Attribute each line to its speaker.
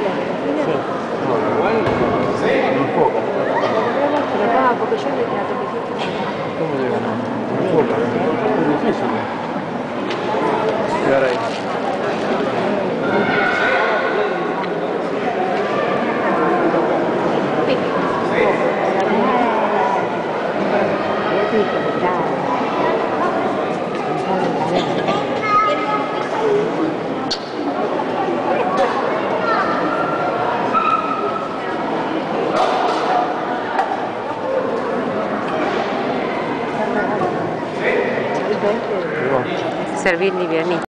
Speaker 1: bien.
Speaker 2: ¿Cuánto hace que la cuenta? ¿Cuánto hace que la tenemos?
Speaker 1: ¿Qué la Argentina?
Speaker 2: No, igual no enfoca.
Speaker 1: Pero va, porque yo le trato que
Speaker 2: ¿Cómo llega?
Speaker 1: Servir livianito.